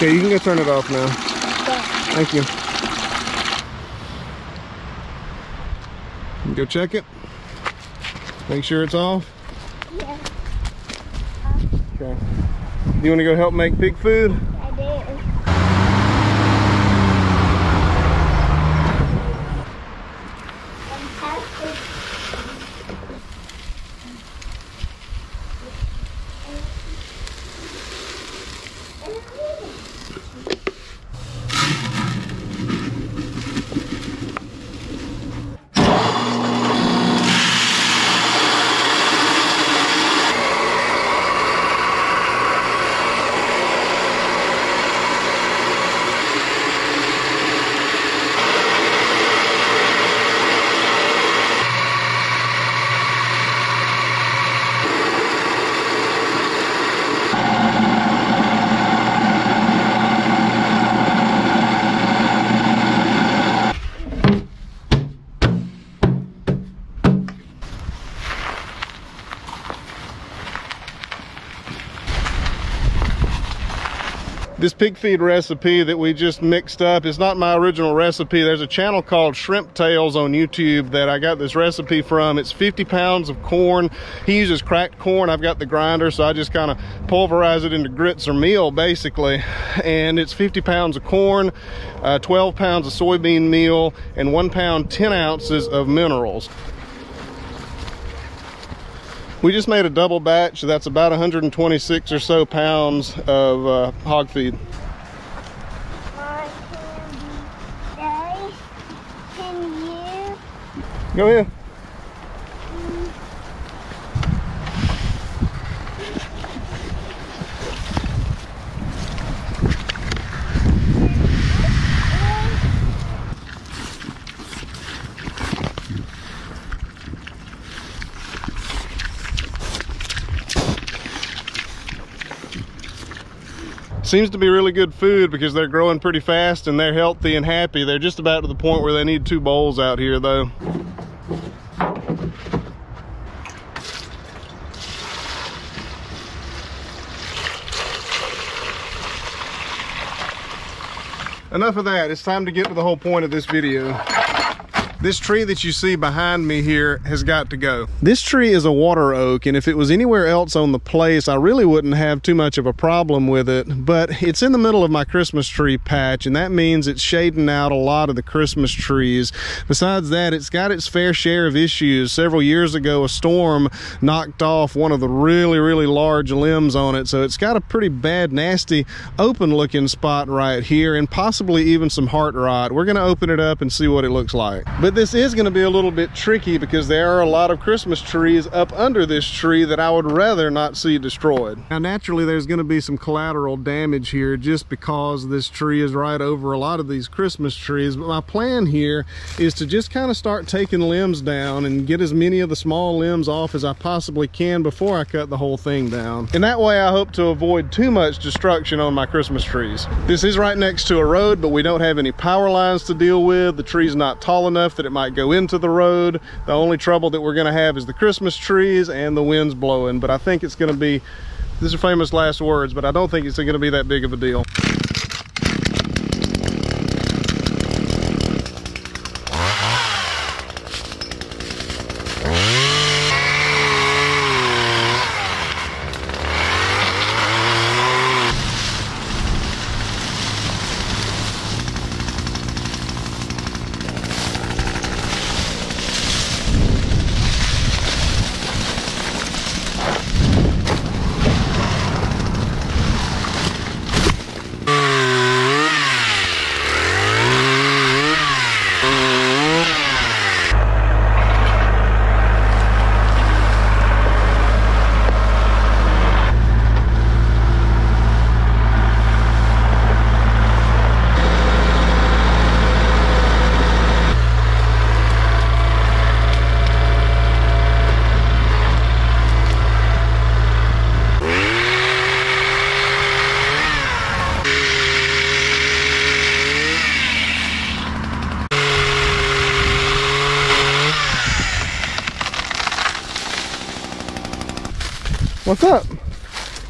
Okay, you can go turn it off now. Thank you. Go check it. Make sure it's off. Yeah, Okay. Do you want to go help make pig food? I do. Fantastic. This pig feed recipe that we just mixed up is not my original recipe. There's a channel called Shrimp Tales on YouTube that I got this recipe from. It's 50 pounds of corn. He uses cracked corn. I've got the grinder, so I just kind of pulverize it into grits or meal, basically. And it's 50 pounds of corn, uh, 12 pounds of soybean meal, and one pound, 10 ounces of minerals. We just made a double batch, that's about 126 or so pounds of uh, hog feed. My candy day. Can you? Go ahead. Seems to be really good food because they're growing pretty fast and they're healthy and happy. They're just about to the point where they need two bowls out here though. Enough of that. It's time to get to the whole point of this video. This tree that you see behind me here has got to go. This tree is a water oak, and if it was anywhere else on the place, I really wouldn't have too much of a problem with it. But it's in the middle of my Christmas tree patch, and that means it's shading out a lot of the Christmas trees. Besides that, it's got its fair share of issues. Several years ago, a storm knocked off one of the really, really large limbs on it, so it's got a pretty bad, nasty, open looking spot right here, and possibly even some heart rot. We're gonna open it up and see what it looks like. But this is gonna be a little bit tricky because there are a lot of Christmas trees up under this tree that I would rather not see destroyed. Now, naturally, there's gonna be some collateral damage here just because this tree is right over a lot of these Christmas trees. But my plan here is to just kind of start taking limbs down and get as many of the small limbs off as I possibly can before I cut the whole thing down. And that way I hope to avoid too much destruction on my Christmas trees. This is right next to a road, but we don't have any power lines to deal with. The tree's not tall enough that it might go into the road. The only trouble that we're gonna have is the Christmas trees and the winds blowing, but I think it's gonna be, these are famous last words, but I don't think it's gonna be that big of a deal. What's up? Did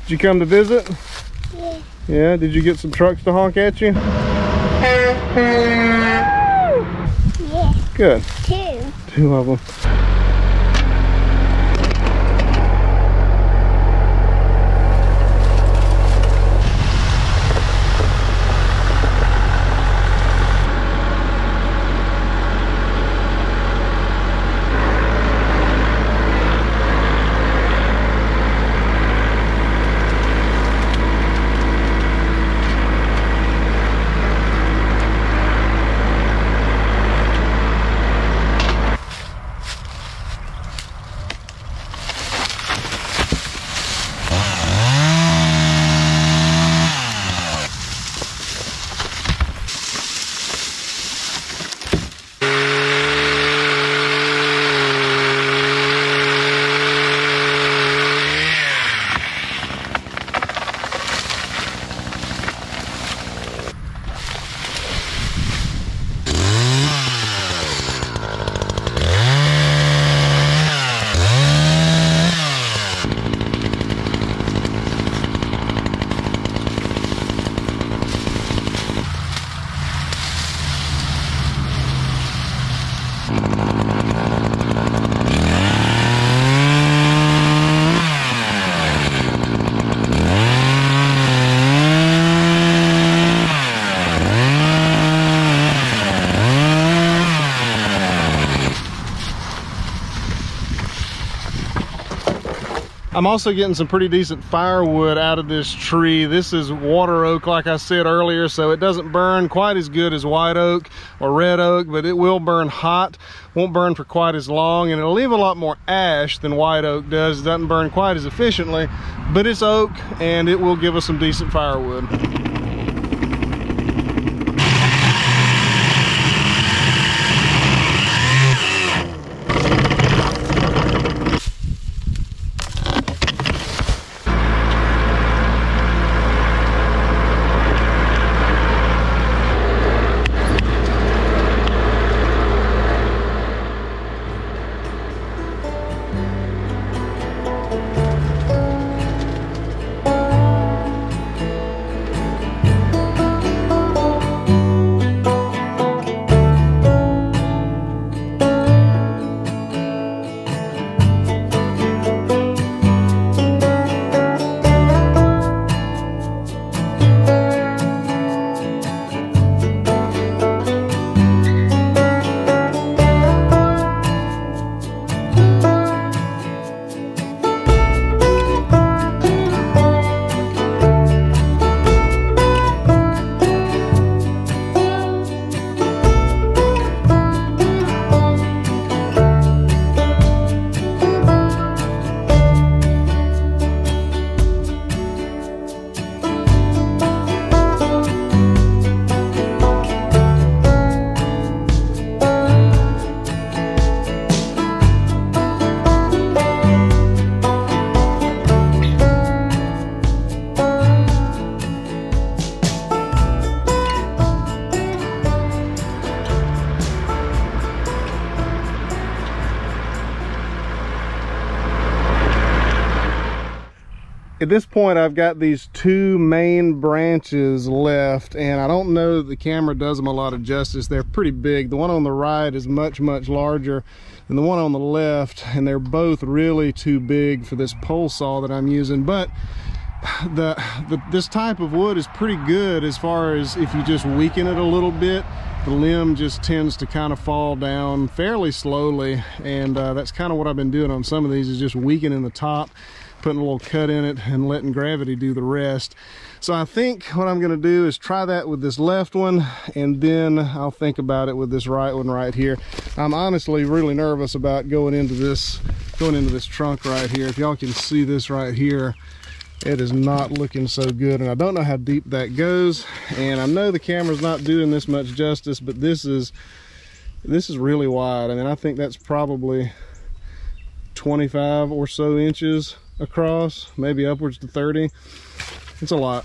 you come to visit? Yeah. Yeah, did you get some trucks to honk at you? Yeah. Good. Two. Two of them. I'm also getting some pretty decent firewood out of this tree. This is water oak, like I said earlier, so it doesn't burn quite as good as white oak or red oak, but it will burn hot, won't burn for quite as long, and it'll leave a lot more ash than white oak does. It doesn't burn quite as efficiently, but it's oak, and it will give us some decent firewood. At this point I've got these two main branches left and I don't know the camera does them a lot of justice. They're pretty big. The one on the right is much, much larger than the one on the left and they're both really too big for this pole saw that I'm using. But the, the this type of wood is pretty good as far as if you just weaken it a little bit the limb just tends to kind of fall down fairly slowly and uh, that's kind of what I've been doing on some of these is just weakening the top putting a little cut in it and letting gravity do the rest. So I think what I'm gonna do is try that with this left one and then I'll think about it with this right one right here. I'm honestly really nervous about going into this, going into this trunk right here. If y'all can see this right here, it is not looking so good and I don't know how deep that goes and I know the camera's not doing this much justice but this is this is really wide I mean I think that's probably 25 or so inches across, maybe upwards to 30. It's a lot.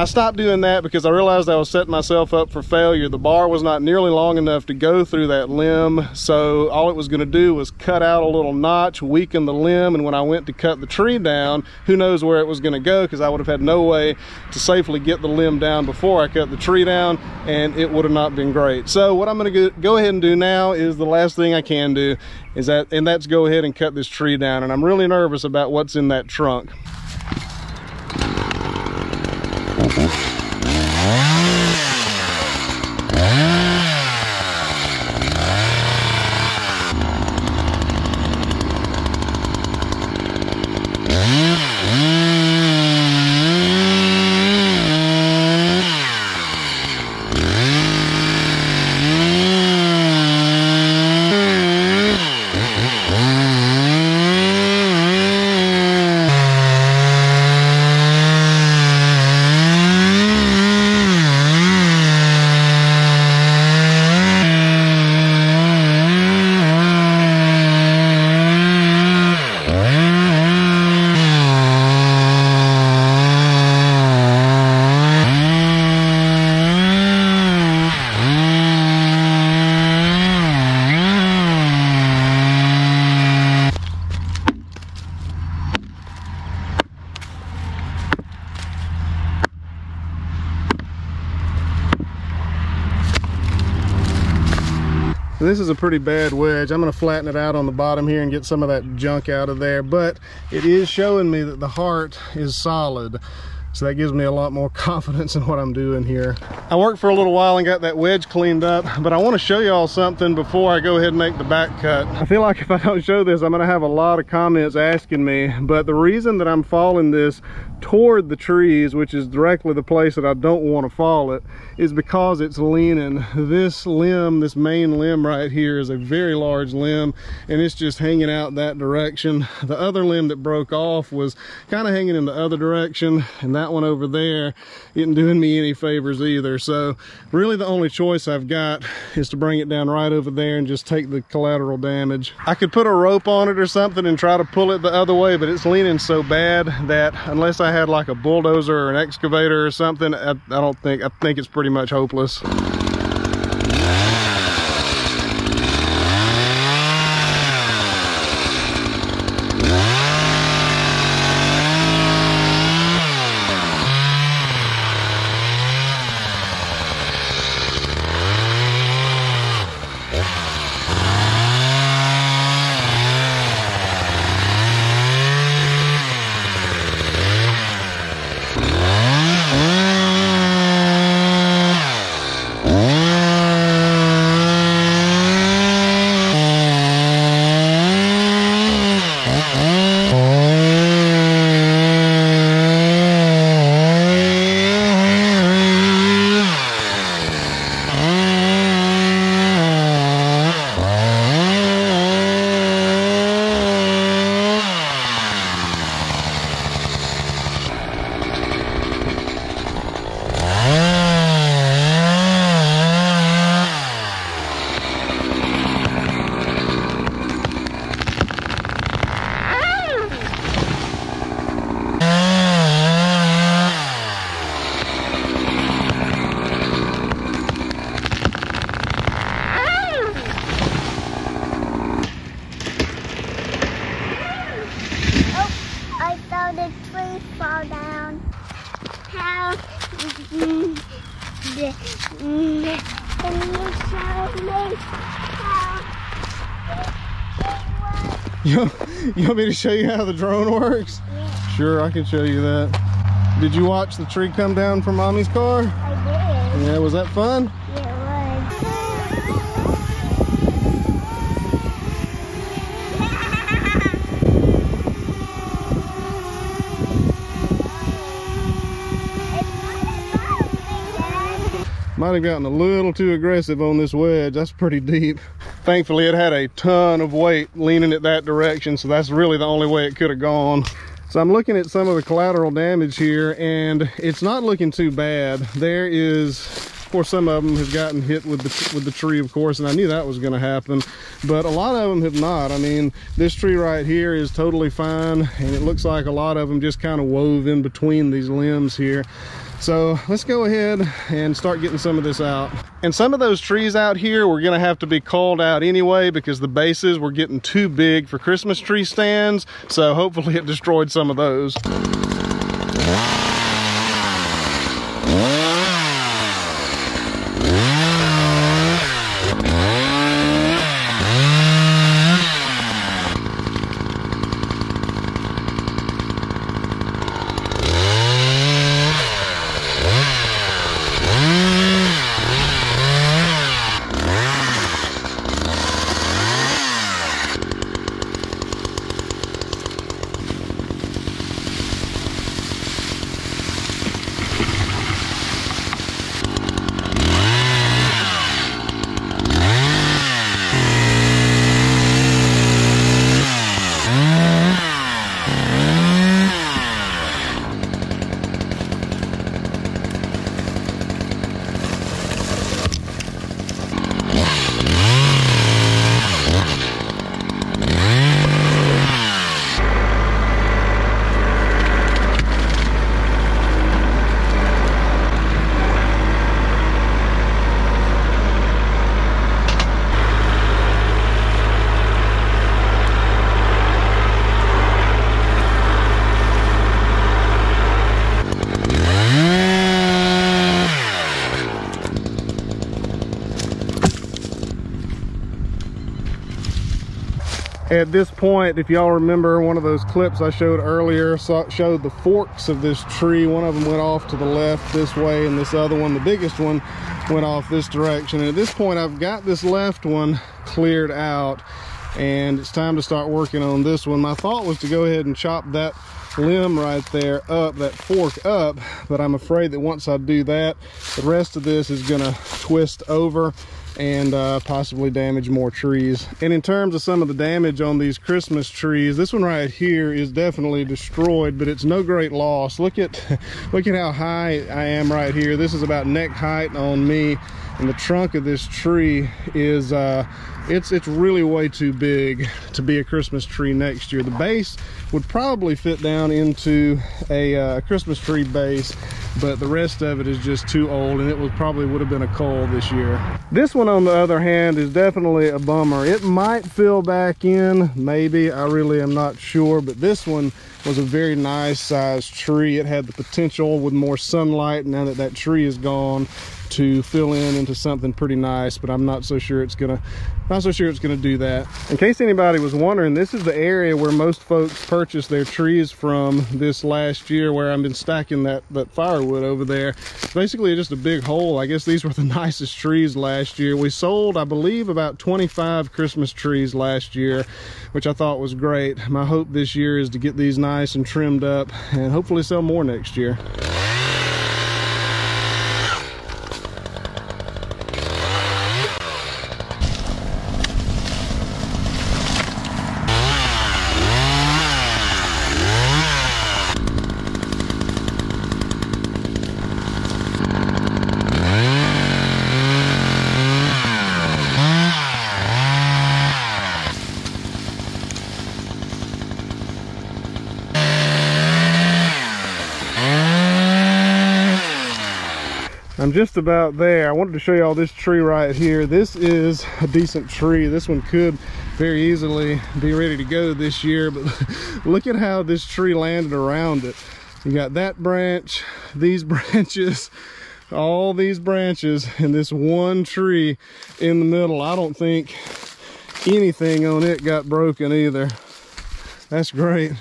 I stopped doing that because I realized I was setting myself up for failure. The bar was not nearly long enough to go through that limb. So all it was gonna do was cut out a little notch, weaken the limb. And when I went to cut the tree down, who knows where it was gonna go because I would have had no way to safely get the limb down before I cut the tree down and it would have not been great. So what I'm gonna go ahead and do now is the last thing I can do is that, and that's go ahead and cut this tree down. And I'm really nervous about what's in that trunk. Pretty bad wedge. I'm gonna flatten it out on the bottom here and get some of that junk out of there, but it is showing me that the heart is solid. So that gives me a lot more confidence in what I'm doing here. I worked for a little while and got that wedge cleaned up, but I want to show y'all something before I go ahead and make the back cut. I feel like if I don't show this, I'm gonna have a lot of comments asking me, but the reason that I'm falling this toward the trees, which is directly the place that I don't want to fall it, is because it's leaning. This limb, this main limb right here is a very large limb and it's just hanging out that direction. The other limb that broke off was kind of hanging in the other direction and that one over there isn't doing me any favors either. So really the only choice I've got is to bring it down right over there and just take the collateral damage. I could put a rope on it or something and try to pull it the other way, but it's leaning so bad that unless I I had like a bulldozer or an excavator or something, I, I don't think, I think it's pretty much hopeless. You, you want me to show you how the drone works? Yeah. Sure, I can show you that. Did you watch the tree come down from mommy's car? I did. Yeah, was that fun? Might have gotten a little too aggressive on this wedge. That's pretty deep. Thankfully, it had a ton of weight leaning it that direction, so that's really the only way it could have gone. So I'm looking at some of the collateral damage here, and it's not looking too bad. There is, of course, some of them have gotten hit with the, with the tree, of course, and I knew that was going to happen, but a lot of them have not. I mean, this tree right here is totally fine, and it looks like a lot of them just kind of wove in between these limbs here. So let's go ahead and start getting some of this out. And some of those trees out here were gonna have to be culled out anyway because the bases were getting too big for Christmas tree stands. So hopefully it destroyed some of those. At this point if y'all remember one of those clips i showed earlier saw, showed the forks of this tree. One of them went off to the left this way and this other one the biggest one went off this direction. And at this point i've got this left one cleared out and it's time to start working on this one. My thought was to go ahead and chop that limb right there up that fork up but i'm afraid that once i do that the rest of this is gonna twist over and uh, possibly damage more trees. And in terms of some of the damage on these Christmas trees, this one right here is definitely destroyed, but it's no great loss. Look at, look at how high I am right here. This is about neck height on me and the trunk of this tree is uh, it's it's really way too big to be a Christmas tree next year. The base would probably fit down into a uh, Christmas tree base, but the rest of it is just too old and it was probably would have been a cull this year. This one on the other hand is definitely a bummer. It might fill back in, maybe, I really am not sure, but this one was a very nice sized tree. It had the potential with more sunlight now that that tree is gone to fill in into something pretty nice, but I'm not so sure it's gonna, not so sure it's gonna do that. In case anybody was wondering, this is the area where most folks purchase their trees from this last year where I've been stacking that, that firewood over there. Basically just a big hole. I guess these were the nicest trees last year. We sold, I believe, about 25 Christmas trees last year, which I thought was great. My hope this year is to get these nice and trimmed up and hopefully sell more next year. I'm just about there. I wanted to show you all this tree right here. This is a decent tree. This one could very easily be ready to go this year, but look at how this tree landed around it. You got that branch, these branches, all these branches, and this one tree in the middle. I don't think anything on it got broken either. That's great.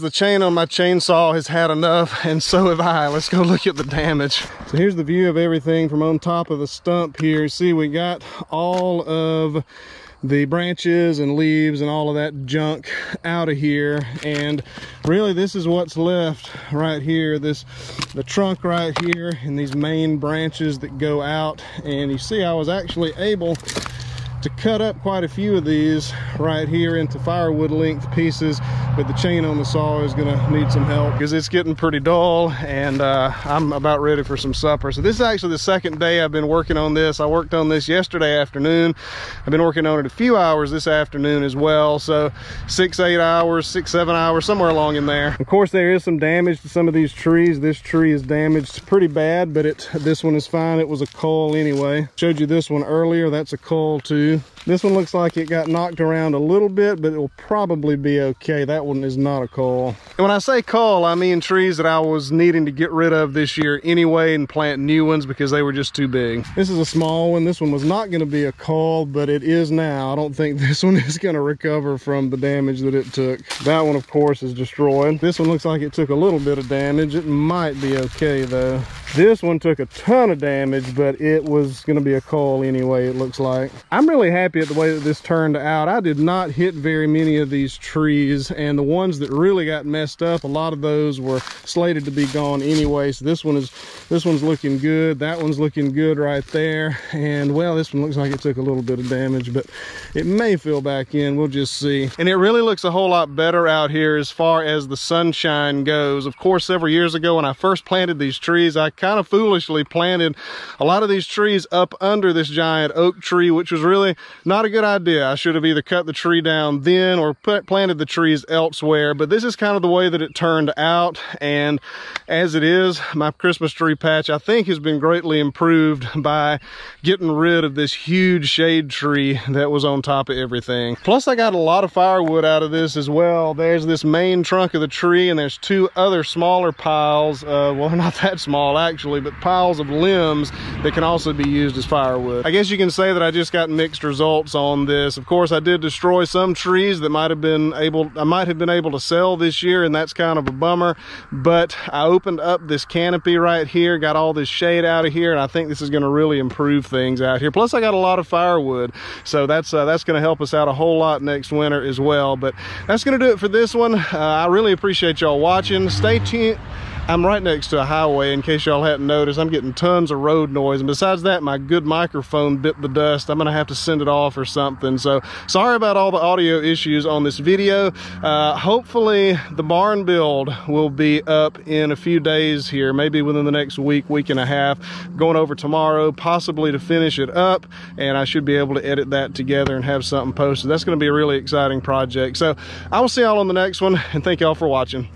The chain on my chainsaw has had enough and so have I. Let's go look at the damage. So here's the view of everything from on top of the stump here. See, we got all of the branches and leaves and all of that junk out of here and really this is what's left right here this the trunk right here and these main branches that go out and you see I was actually able to cut up quite a few of these right here into firewood length pieces but the chain on the saw is gonna need some help. Because it's getting pretty dull and uh, I'm about ready for some supper. So this is actually the second day I've been working on this. I worked on this yesterday afternoon. I've been working on it a few hours this afternoon as well. So six eight hours six seven hours somewhere along in there. Of course there is some damage to some of these trees. This tree is damaged pretty bad but it this one is fine. It was a cull anyway. Showed you this one earlier. That's a cull too. This one looks like it got knocked around a little bit, but it will probably be okay. That one is not a cull. And when I say cull, I mean trees that I was needing to get rid of this year anyway and plant new ones because they were just too big. This is a small one. This one was not going to be a cull, but it is now. I don't think this one is going to recover from the damage that it took. That one, of course, is destroyed. This one looks like it took a little bit of damage. It might be okay, though. This one took a ton of damage, but it was going to be a cull anyway, it looks like. I'm really happy at the way that this turned out. I did not hit very many of these trees, and the ones that really got messed up, a lot of those were slated to be gone anyway. So this one is this one's looking good. That one's looking good right there. And well, this one looks like it took a little bit of damage, but it may fill back in. We'll just see. And it really looks a whole lot better out here as far as the sunshine goes. Of course, several years ago when I first planted these trees, I kind of foolishly planted a lot of these trees up under this giant oak tree, which was really not a good idea. I should have either cut the tree down then or put, planted the trees elsewhere, but this is kind of the way that it turned out. And as it is, my Christmas tree patch, I think has been greatly improved by getting rid of this huge shade tree that was on top of everything. Plus I got a lot of firewood out of this as well. There's this main trunk of the tree and there's two other smaller piles. Uh, well, not that small actually, but piles of limbs that can also be used as firewood. I guess you can say that I just got mixed results on this. Of course, I did destroy some trees that might have been able, I might have been able to sell this year, and that's kind of a bummer. But I opened up this canopy right here, got all this shade out of here, and I think this is gonna really improve things out here. Plus, I got a lot of firewood, so that's uh, that's gonna help us out a whole lot next winter as well. But that's gonna do it for this one. Uh, I really appreciate y'all watching. Stay tuned. I'm right next to a highway in case y'all hadn't noticed. I'm getting tons of road noise. And besides that, my good microphone bit the dust. I'm gonna have to send it off or something. So sorry about all the audio issues on this video. Uh, hopefully the barn build will be up in a few days here, maybe within the next week, week and a half. Going over tomorrow, possibly to finish it up. And I should be able to edit that together and have something posted. That's gonna be a really exciting project. So I will see y'all on the next one and thank y'all for watching.